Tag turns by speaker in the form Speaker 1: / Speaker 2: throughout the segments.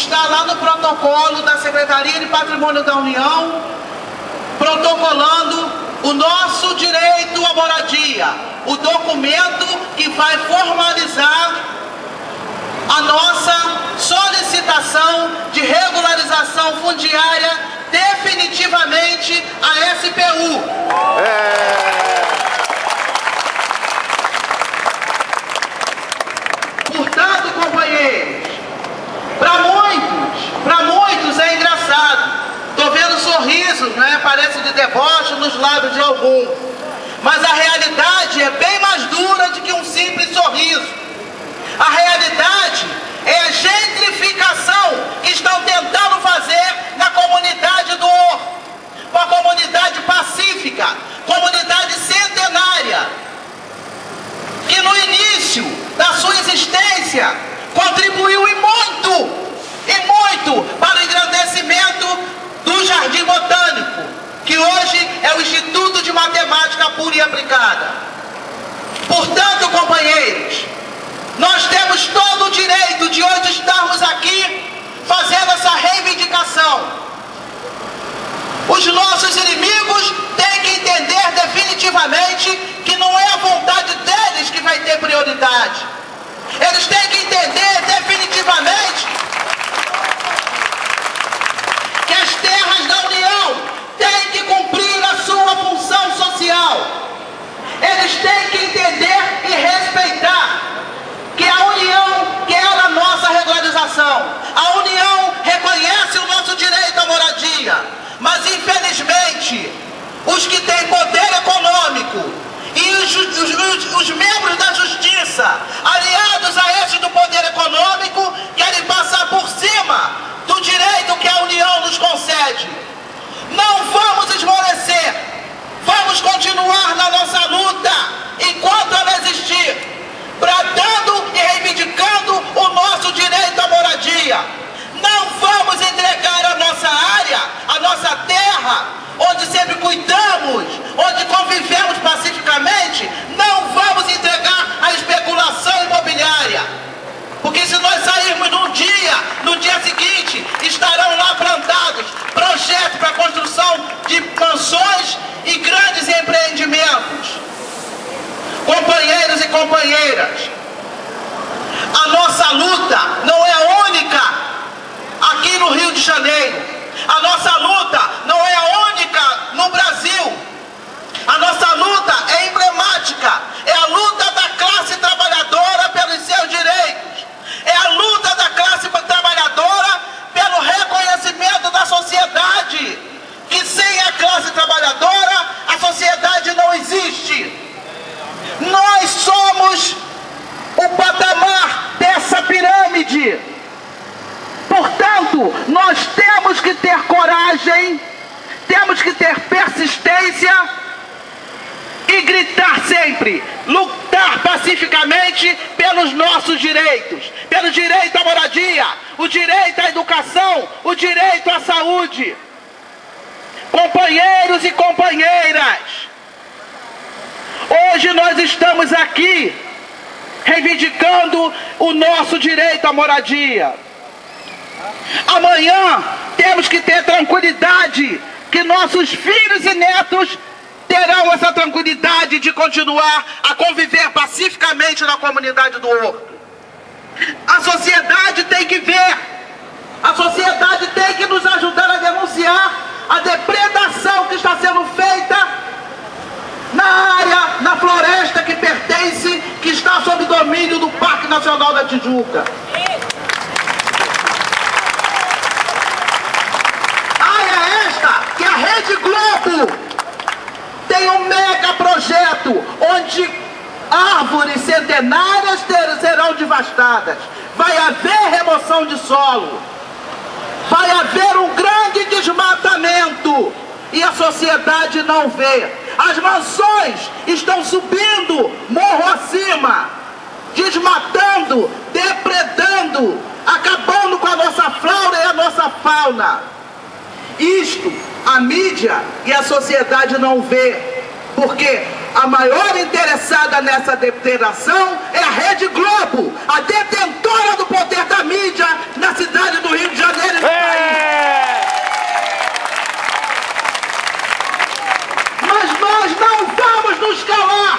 Speaker 1: está lá no protocolo da Secretaria de Patrimônio da União, protocolando o nosso direito à moradia, o documento que vai formalizar a nossa solicitação de regularização fundiária definitivamente à SPU. É. Portanto, companheiros, para muitos, para muitos é engraçado. Estou vendo sorrisos, né? Parece de deboche nos lábios de algum. Mas a realidade é bem mais dura do que um simples sorriso. A realidade é a gentrificação que estão tentando fazer na comunidade do Or. Uma comunidade pacífica, comunidade centenária, que no início da sua existência contribuiu e muito, e muito para o engrandecimento do Jardim Botânico, que hoje é o Instituto de Matemática Pura e Aplicada. Portanto, companheiros, nós temos todo o direito de hoje estarmos aqui fazendo essa reivindicação. Os nossos inimigos têm que entender definitivamente que não é a vontade deles que vai ter prioridade. Eles têm que entender definitivamente que as terras da União têm que cumprir a sua função social. Eles têm que entender e respeitar que a União quer a nossa regularização. A União reconhece o nosso direito à moradia. Mas, infelizmente, os que têm poder econômico e os, os, os, membros da justiça, aliados a esses do poder econômico, querem passar por cima do direito que a União nos concede. Não vamos esmorecer, vamos continuar na nossa luta enquanto ela existir bradando e reivindicando o nosso direito à moradia. Não vamos entregar a nossa área, a nossa terra, onde sempre cuidamos, onde convivemos pacificamente, não vamos entregar a especulação imobiliária. Porque se nós sairmos num dia, no dia seguinte, estarão lá plantados projetos para a construção de mansões e grandes empreendimentos companheiros e companheiras, a nossa luta não é única aqui no Rio de Janeiro. A nossa luta não é única no Brasil. A nossa luta é emblemática. É a luta da classe trabalhadora pelos seus direitos. É a luta da classe trabalhadora pelo reconhecimento da sociedade. Que sem a classe trabalhadora, a sociedade não existe. Nós somos o patamar dessa Portanto, nós temos que ter coragem, temos que ter persistência e gritar sempre, lutar pacificamente pelos nossos direitos, pelo direito à moradia, o direito à educação, o direito à saúde. Companheiros e companheiras, Hoje nós estamos aqui reivindicando o nosso direito à moradia. Amanhã temos que ter tranquilidade que nossos filhos e netos terão essa tranquilidade de continuar a conviver pacificamente na comunidade do Horto. A sociedade tem que ver, a sociedade tem que nos ajudar a denunciar a depredação que está sendo feita na área, floresta que pertence, que está sob domínio do Parque Nacional da Tijuca. Área esta que a Rede Globo tem um mega projeto onde árvores centenárias serão devastadas. Vai haver remoção de solo. Vai haver um grande desmatamento. E a sociedade não vê. As mansões estão subindo morro acima, desmatando, depredando, acabando com a nossa flora e a nossa fauna. Isto a mídia e a sociedade não vê, porque a maior interessada nessa determinação é a Rede Globo, a detentora do poder da mídia na cidade do Rio de Janeiro e no
Speaker 2: É.
Speaker 1: país. Mas nós não vamos nos calar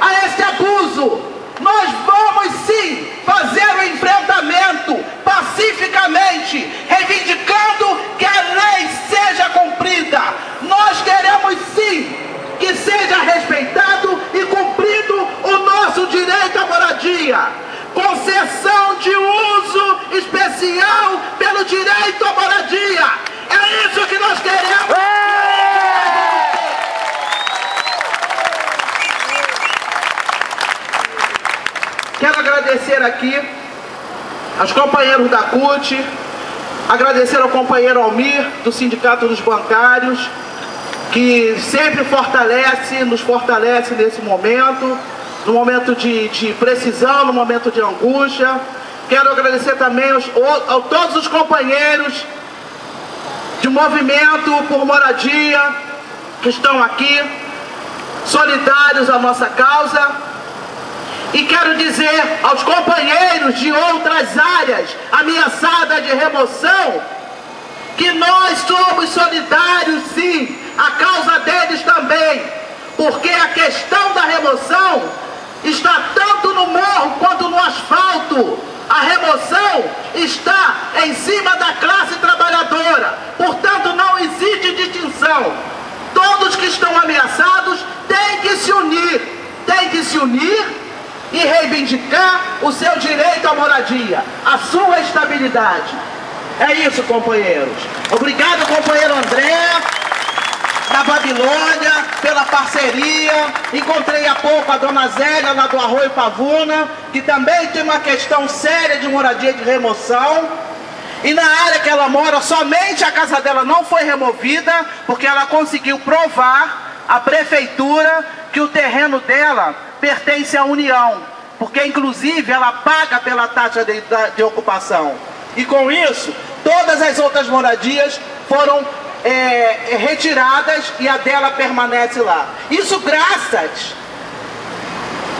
Speaker 1: a esse abuso. Nós vamos sim fazer o enfrentamento pacificamente, reivindicando que a lei seja cumprida. Nós queremos sim que seja respeitado e cumprido o nosso direito à moradia. Concessão de uso especial pelo direito à moradia. É isso que nós queremos. Quero aqui aos companheiros da CUT, agradecer ao companheiro Almir, do Sindicato dos Bancários, que sempre fortalece, nos fortalece nesse momento, no momento de, de precisão, no momento de angústia. Quero agradecer também aos, a todos os companheiros de movimento por moradia que estão aqui, solidários à nossa causa. E quero dizer aos companheiros de outras áreas ameaçadas de remoção que nós somos solidários sim, a causa deles também, porque a questão da remoção está tanto no morro quanto no asfalto. A remoção está em cima da classe trabalhadora, portanto não existe distinção. Todos que estão ameaçados têm que se unir, têm que se unir e reivindicar o seu direito à moradia, a sua estabilidade. É isso, companheiros. Obrigado, companheiro André, da Babilônia, pela parceria. Encontrei há pouco a dona Zélia, lá do Arroio Pavuna, que também tem uma questão séria de moradia de remoção. E na área que ela mora, somente a casa dela não foi removida, porque ela conseguiu provar à prefeitura que o terreno dela pertence à União, porque inclusive ela paga pela taxa de, de ocupação. E com isso, todas as outras moradias foram é, retiradas e a dela permanece lá. Isso graças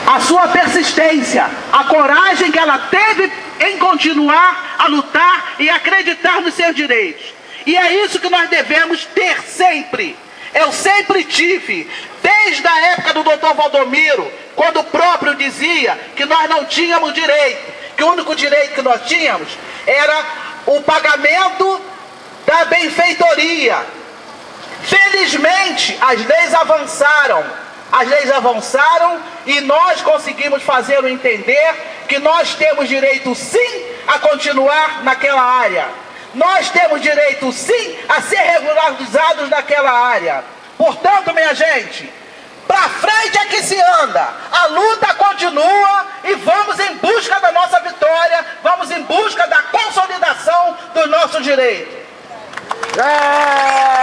Speaker 1: à sua persistência, à coragem que ela teve em continuar a lutar e acreditar nos seus direitos. E é isso que nós devemos ter sempre. Eu sempre tive, desde a época do doutor Valdomiro, quando o próprio dizia que nós não tínhamos direito, que o único direito que nós tínhamos era o pagamento da benfeitoria. Felizmente, as leis avançaram. As leis avançaram e nós conseguimos fazer entender que nós temos direito sim a continuar naquela área. Nós temos direito sim a ser regularizados naquela área. Portanto, minha gente, para frente é que se anda. A luta continua e vamos em busca da nossa vitória, vamos em busca da consolidação do nosso direito.
Speaker 2: É!